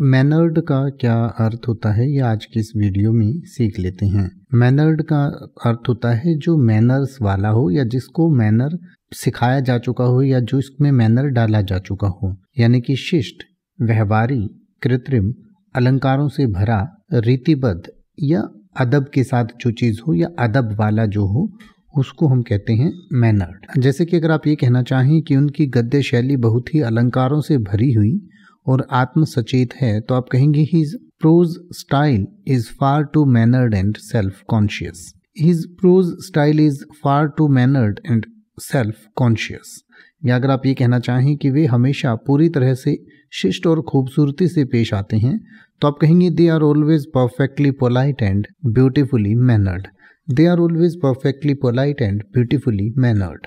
Mannered का क्या अर्थ होता है, ये आज की इस वीडियो में सीख लेते हैं। मैनर्ड का अर्थ होता है जो मैनर्स वाला हो या जिसको मैनर सिखाया जा चुका हो या जो इसमें मैनर डाला जा चुका हो। यानी कि शिष्ट, व्यवहारी, कृत्रिम, अलंकारों से भरा, रीतिबद्ध या अदब के साथ जो चीज़ हो या अदब वाला जो हो, उसको हम कहते हैं मैनर्ड। जैसे कि अगर आप ये कहना चाहें कि उनकी गद्य शैली बहुत ही अलंकारों से भरी हुई और आत्म सचेत है तो आप कहेंगे his prose style is far too mannered and self conscious his prose style is far too mannered and self conscious या अगर आप ये कहना चाहें कि वे हमेशा पूरी तरह से शिष्ट और खूबसूरती से पेश आते हैं तो आप कहेंगे they are always perfectly polite and beautifully mannered they are always perfectly polite and beautifully mannered